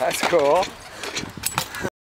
That's cool.